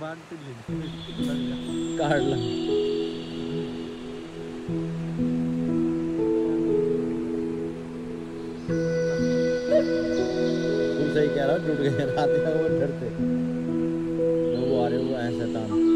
बाँध तो ले काट ला तू सही कह रहा हो, टूट गए, रात का वो डरते। वो आ रहे हो ऐसा तान